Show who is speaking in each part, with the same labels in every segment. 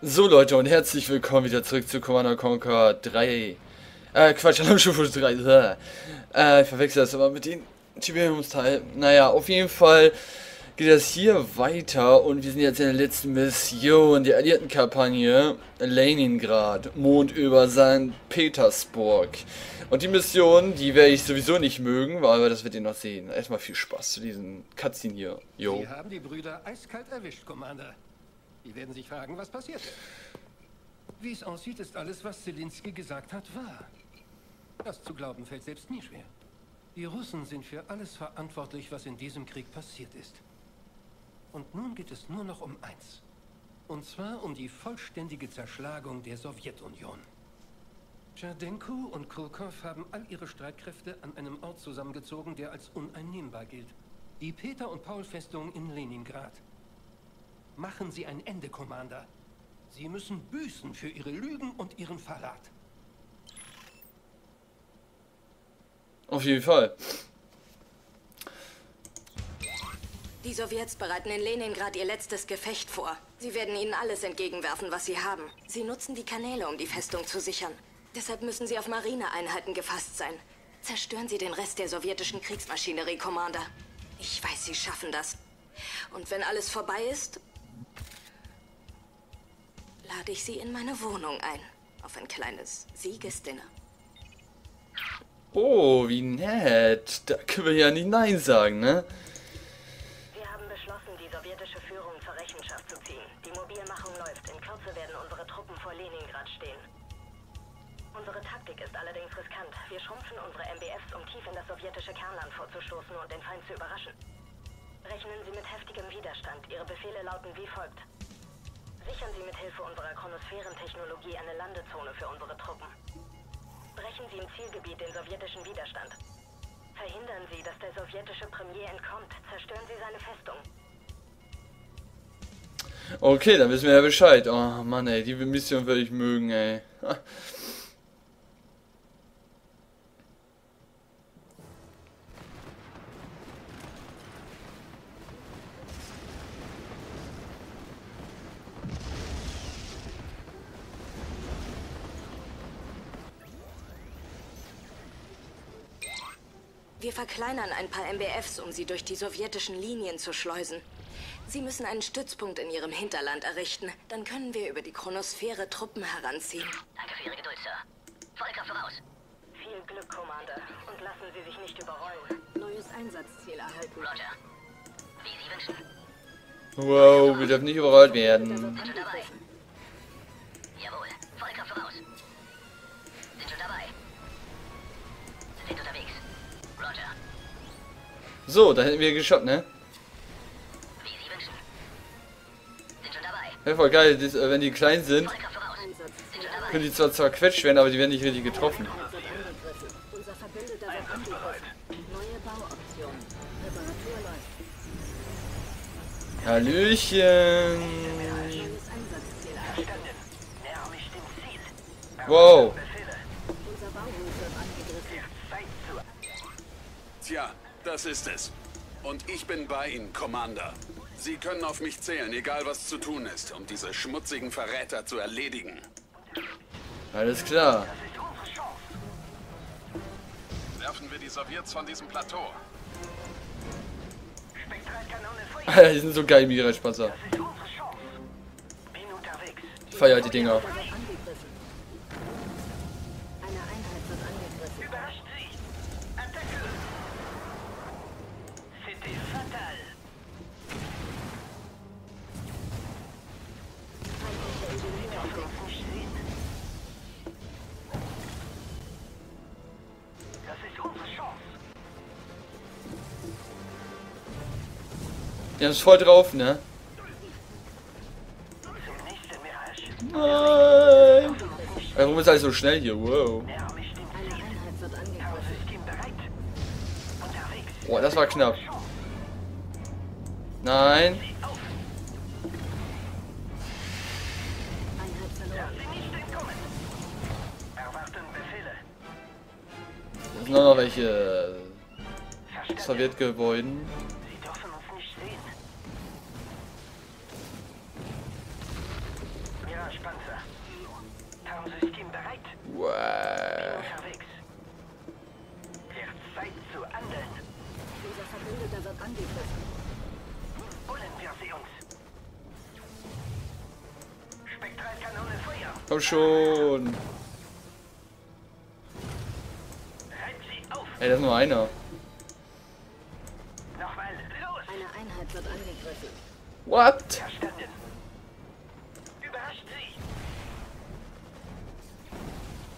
Speaker 1: So Leute und herzlich willkommen wieder zurück zu Commander Conquer 3. Äh, Quatsch, Alarmstufe 3. Äh, ich verwechsel das aber mit dem Tiberiumsteil. Naja, auf jeden Fall geht das hier weiter und wir sind jetzt in der letzten Mission der Alliierten-Kampagne Leningrad, Mond über St. Petersburg. Und die Mission, die werde ich sowieso nicht mögen, aber das wird ihr noch sehen. Erstmal viel Spaß zu diesen Cutscene hier.
Speaker 2: Jo. Sie haben die Brüder eiskalt erwischt, Commander. Die werden sich fragen, was passierte. Wie es aussieht, ist alles, was Zelensky gesagt hat, wahr. Das zu glauben fällt selbst nie schwer. Die Russen sind für alles verantwortlich, was in diesem Krieg passiert ist. Und nun geht es nur noch um eins. Und zwar um die vollständige Zerschlagung der Sowjetunion. Tscherdenko und Kurkov haben all ihre Streitkräfte an einem Ort zusammengezogen, der als uneinnehmbar gilt. Die Peter- und Paul-Festung in Leningrad. Machen Sie ein Ende, Commander. Sie müssen büßen für Ihre Lügen und Ihren Verrat.
Speaker 1: Auf jeden Fall.
Speaker 3: Die Sowjets bereiten in Leningrad ihr letztes Gefecht vor. Sie werden ihnen alles entgegenwerfen, was sie haben. Sie nutzen die Kanäle, um die Festung zu sichern. Deshalb müssen sie auf Marineeinheiten gefasst sein. Zerstören Sie den Rest der sowjetischen Kriegsmaschinerie, Commander. Ich weiß, Sie schaffen das. Und wenn alles vorbei ist, lade ich Sie in meine Wohnung ein. Auf ein kleines Siegesdinner.
Speaker 1: Oh, wie nett. Da können wir ja nicht Nein sagen, ne?
Speaker 3: Wir haben beschlossen, die sowjetische Führung zur Rechenschaft zu ziehen. Die Mobilmachung läuft. In Kürze werden unsere Truppen vor Leningrad stehen. Unsere Taktik ist allerdings riskant. Wir schrumpfen unsere MBFs, um tief in das sowjetische Kernland vorzustoßen und den Feind zu überraschen. Rechnen Sie mit heftigem Widerstand. Ihre Befehle lauten wie folgt. Sichern Sie mit Hilfe unserer Chronosphärentechnologie eine Landezone für unsere Truppen. Brechen Sie im Zielgebiet den sowjetischen Widerstand. Verhindern Sie, dass der sowjetische Premier entkommt. Zerstören Sie seine Festung.
Speaker 1: Okay, dann wissen wir ja Bescheid. Oh Mann, ey, die Mission würde ich mögen, ey.
Speaker 3: Wir verkleinern ein paar MBFs, um sie durch die sowjetischen Linien zu schleusen. Sie müssen einen Stützpunkt in Ihrem Hinterland errichten. Dann können wir über die Chronosphäre Truppen heranziehen.
Speaker 4: Danke für Ihre Geduld, Sir. Vollkraft voraus.
Speaker 3: Viel Glück, Commander. Und lassen Sie sich nicht überrollen. Neues Einsatzziel erhalten.
Speaker 4: Roger. Wie Sie wünschen.
Speaker 1: Wow, wir dürfen nicht überrollt werden. So, da hätten wir geschafft, ne? Ja, voll geil, das, äh, wenn die klein sind, können die zwar zerquetscht werden, aber die werden nicht richtig getroffen.
Speaker 3: Unser Verbündeter wird angegriffen. Neue Bauoptionen. Reparatur läuft.
Speaker 1: Hallöchen.
Speaker 3: Neues Einsatzziel erhalten.
Speaker 2: Näher mich dem Ziel.
Speaker 1: Wow.
Speaker 3: Unser Bauhof wird angegriffen.
Speaker 5: Tja, das ist es. Und ich bin bei Ihnen, Commander. Sie können auf mich zählen, egal was zu tun ist, um diese schmutzigen Verräter zu erledigen.
Speaker 1: Alles klar.
Speaker 5: Werfen wir die Sowjets von diesem Plateau.
Speaker 1: Alter, die sind so geil, Mirage-Panzer.
Speaker 2: Bin unterwegs.
Speaker 1: Feiert die Dinger. Die haben es voll drauf, ne? Nein. Warum ist alles so schnell hier? Wow. Boah, das war knapp. Nein.
Speaker 3: Einheit verloren.
Speaker 2: Sie nicht entkommen. Erwarten Befehle.
Speaker 1: Da sind noch welche äh, Sowjetgebäuden. Komm schon. Ey, da ist nur einer. What?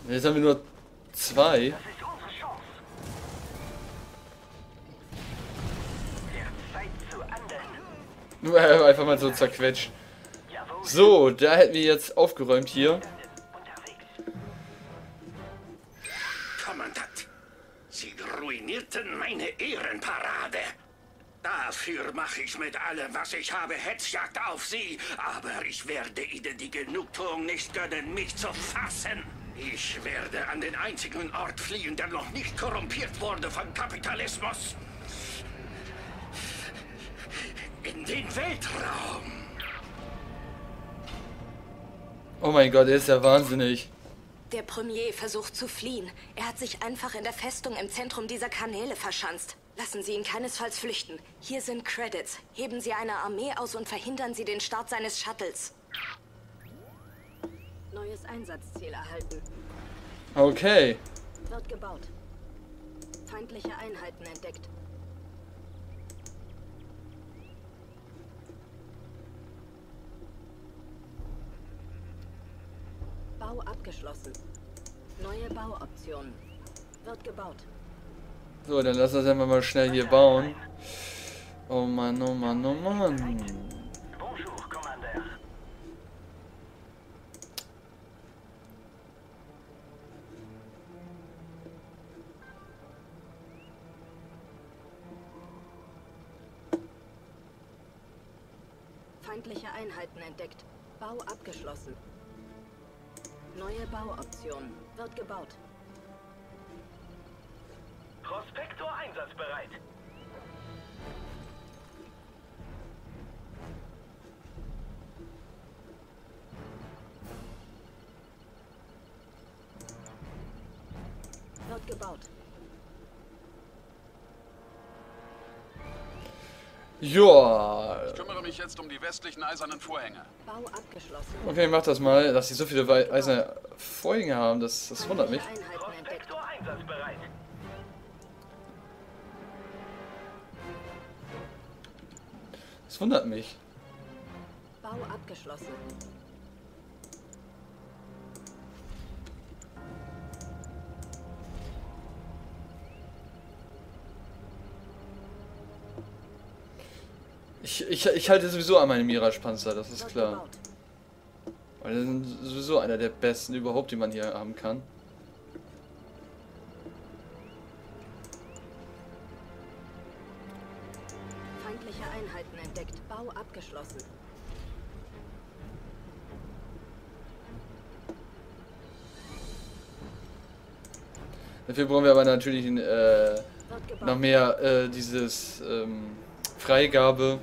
Speaker 1: Jetzt haben wir nur zwei.
Speaker 2: Das.
Speaker 1: Nur Einfach mal so zerquetscht. So, da hätten wir jetzt aufgeräumt hier.
Speaker 6: Kommandant, Sie ruinierten meine Ehrenparade. Dafür mache ich mit allem, was ich habe, Hetzjagd auf Sie. Aber ich werde Ihnen die Genugtuung nicht gönnen, mich zu fassen. Ich werde an den einzigen Ort fliehen, der noch nicht korrumpiert wurde vom Kapitalismus. In den Weltraum.
Speaker 1: Oh mein Gott, er ist ja wahnsinnig.
Speaker 7: Der Premier versucht zu fliehen. Er hat sich einfach in der Festung im Zentrum dieser Kanäle verschanzt. Lassen Sie ihn keinesfalls flüchten. Hier sind Credits. Heben Sie eine Armee aus und verhindern Sie den Start seines Shuttles.
Speaker 3: Neues Einsatzziel erhalten.
Speaker 1: Okay.
Speaker 3: Wird gebaut. Feindliche Einheiten entdeckt. Bau abgeschlossen. Neue Bauoptionen. Wird gebaut.
Speaker 1: So, dann lass uns einfach mal schnell hier bauen. Oh Mann, oh Mann, oh Mann.
Speaker 2: Bonjour, Commander.
Speaker 3: Feindliche Einheiten entdeckt. Bau abgeschlossen. Neue Bauoptionen. Wird gebaut.
Speaker 2: Prospektor einsatzbereit.
Speaker 3: Wird gebaut.
Speaker 1: Joa.
Speaker 5: Mich jetzt um die westlichen eisernen Vorhänge.
Speaker 3: Bau abgeschlossen.
Speaker 1: Okay, mach das mal, dass sie so viele eiserne Folgen haben. Das, das wundert mich. Das wundert mich.
Speaker 3: Bau abgeschlossen.
Speaker 1: Ich, ich, ich halte sowieso an meinem Mirage-Panzer, das ist klar. Weil das sind sowieso einer der besten überhaupt, die man hier haben kann.
Speaker 3: Feindliche Einheiten entdeckt. Bau abgeschlossen.
Speaker 1: Dafür brauchen wir aber natürlich äh, noch mehr äh, dieses ähm, Freigabe.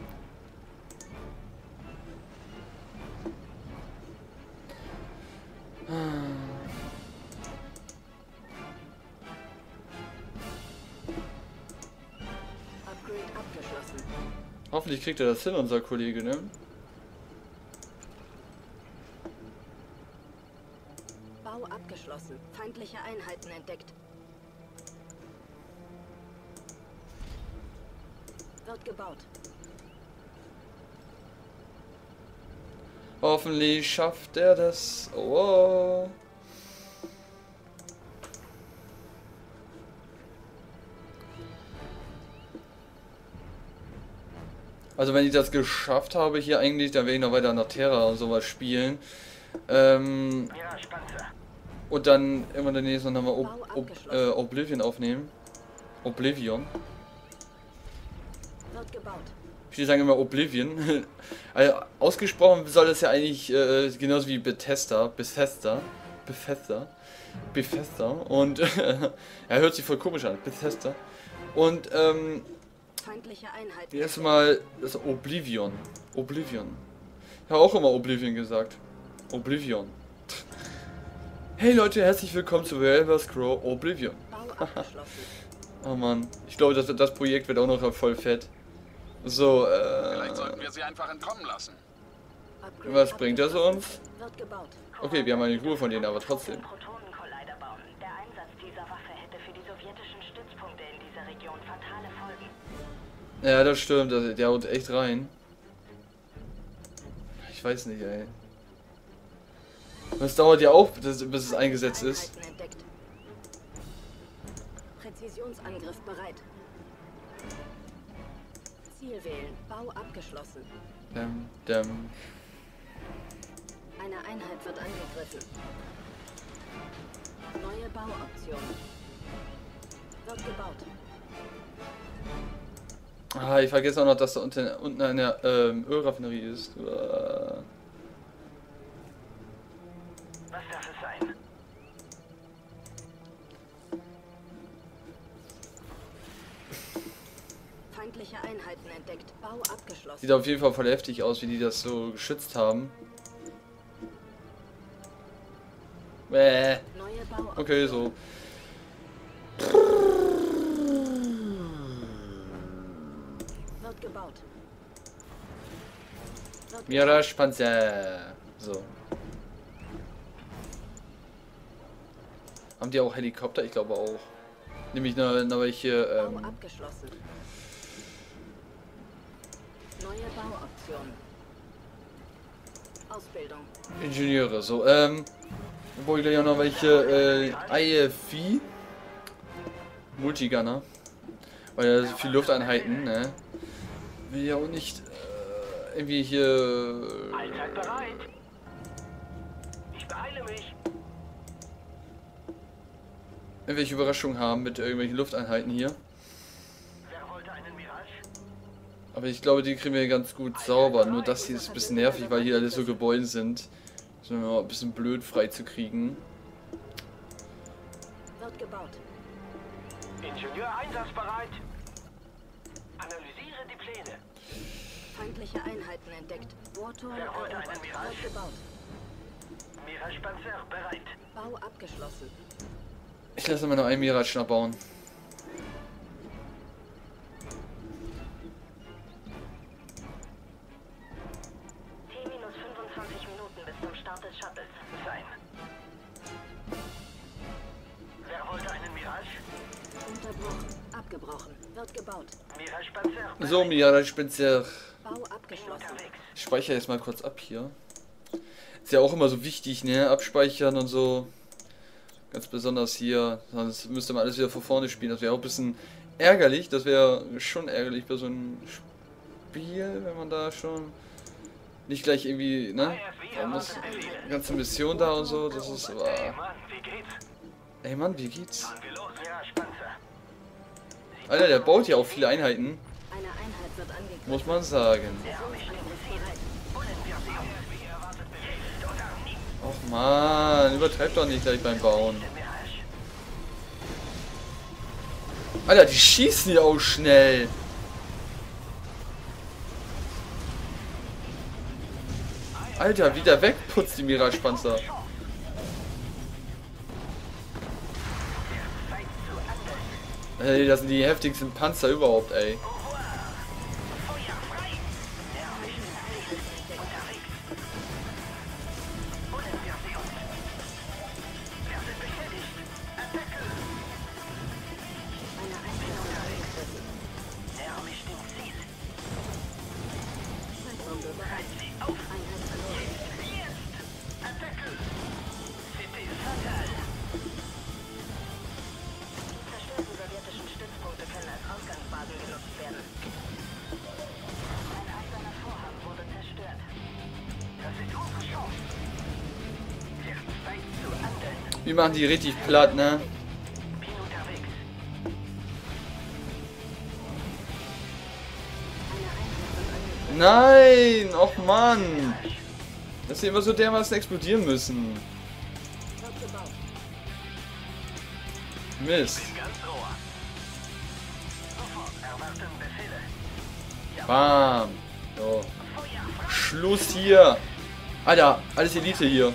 Speaker 1: Kriegt er das hin, unser Kollege, ne?
Speaker 3: Bau abgeschlossen. Feindliche Einheiten entdeckt. Wird gebaut.
Speaker 1: Hoffentlich schafft er das. Oh. Also wenn ich das geschafft habe hier eigentlich, dann werde ich noch weiter nach Terra und sowas spielen. Ähm,
Speaker 2: Mirage-Panzer.
Speaker 1: und dann immer demnächst noch mal Ob Ob äh, Oblivion aufnehmen. Oblivion.
Speaker 3: Wird gebaut.
Speaker 1: Viele sagen immer Oblivion. also ausgesprochen soll es ja eigentlich äh, genauso wie Bethesda. Bethesda. Bethesda. Bethesda. Und er hört sich voll komisch an. Bethesda. Und ähm,
Speaker 3: Feindliche Einheiten.
Speaker 1: erstmal das Oblivion. Oblivion. Ich habe auch immer Oblivion gesagt. Oblivion. Hey Leute, herzlich willkommen zu Elder Scroll Oblivion. Oh Mann, ich glaube, das, das Projekt wird auch noch voll fett. So,
Speaker 5: Vielleicht
Speaker 1: äh...
Speaker 5: sollten wir sie einfach entkommen lassen.
Speaker 1: Was bringt das uns? Okay, wir haben eine Ruhe von denen, aber trotzdem.
Speaker 3: Den Protonenkollider bauen. Der Einsatz dieser Waffe hätte für die sowjetischen Stützpunkte in dieser Region fatale Folgen.
Speaker 1: Ja, das stimmt, der haut echt rein. Ich weiß nicht, ey. Das dauert ja auch, bis, bis es eingesetzt ist.
Speaker 7: Präzisionsangriff bereit. Ziel wählen. Bau abgeschlossen.
Speaker 1: Däm, däm.
Speaker 7: Eine Einheit wird angegriffen. Neue Bauoption. Wird gebaut.
Speaker 1: Ah, ich vergesse auch noch, dass da unten, unten eine ähm, Ölraffinerie ist. Äh,
Speaker 2: Was darf es sein?
Speaker 7: Feindliche Einheiten entdeckt. Bau abgeschlossen.
Speaker 1: Sieht auf jeden Fall voll heftig aus, wie die das so geschützt haben. Bäh. Okay, so.
Speaker 7: Wird gebaut.
Speaker 1: Mirage Panzer. So. Haben die auch Helikopter? Ich glaube auch. Nämlich eine, eine welche, ähm,
Speaker 7: abgeschlossen. Neue Bauoption. Ausbildung.
Speaker 1: Ingenieure. So, ähm. Wo ich gleich auch noch welche, äh, IFV. Multigunner. Weil da so viele Lufteinheiten, ne? Will ja auch nicht, äh, irgendwie hier.
Speaker 2: Allzeit bereit. Ich beeile mich.
Speaker 1: irgendwelche Überraschungen haben mit irgendwelchen Lufteinheiten hier.
Speaker 2: Wer wollte einen Mirage?
Speaker 1: Aber ich glaube, die kriegen wir ganz gut sauber. Nur das hier ist ein bisschen nervig, weil hier alles so Gebäude sind. Das ist ein bisschen blöd frei zu kriegen.
Speaker 7: Wird gebaut.
Speaker 2: Ingenieur einsatzbereit.
Speaker 7: Feindliche Einheiten entdeckt. Erobert.
Speaker 2: Mirage?
Speaker 7: Gebaut.
Speaker 2: Mirage Panzer bereit.
Speaker 7: Bau abgeschlossen.
Speaker 1: Ich lasse mal noch einen Mirage nachbauen.
Speaker 3: T minus 25 Minuten bis zum Start des Shuttles.
Speaker 2: Sein. Wer wollte einen Mirage?
Speaker 7: Unterbrochen. Abgebrochen. Wird gebaut.
Speaker 2: Mirage Panzer bereit.
Speaker 1: So, Mirage Speziell.
Speaker 7: Bau abgeschlossen.
Speaker 2: Unterwegs.
Speaker 1: Ich speichere jetzt mal kurz ab hier. Ist ja auch immer so wichtig, ne? Abspeichern und so. Ganz besonders hier. Sonst müsste man alles wieder von vorne spielen. Das wäre auch ein bisschen ärgerlich. Das wäre schon ärgerlich bei so einem Spiel, wenn man da schon nicht gleich irgendwie, ne? Man muss die ganze Mission da und so. Das ist.
Speaker 2: Hey
Speaker 1: Ah.
Speaker 2: Mann, wie geht's?
Speaker 1: Ey Mann, wie geht's? Alter, der baut ja auch viele Einheiten. Muss man sagen.
Speaker 7: Angriff bereit.
Speaker 1: Och man, übertreibt doch nicht gleich beim Bauen. Alter, die schießen ja auch schnell. Alter, wieder wegputzt die Mirage-Panzer. Ey, das sind die heftigsten Panzer überhaupt, ey. Wir machen die richtig platt, ne? Nein! Och Mann! Dass sie immer so dermaßen explodieren müssen. Mist. Bam. So. Schluss hier. Alter, alles Elite hier.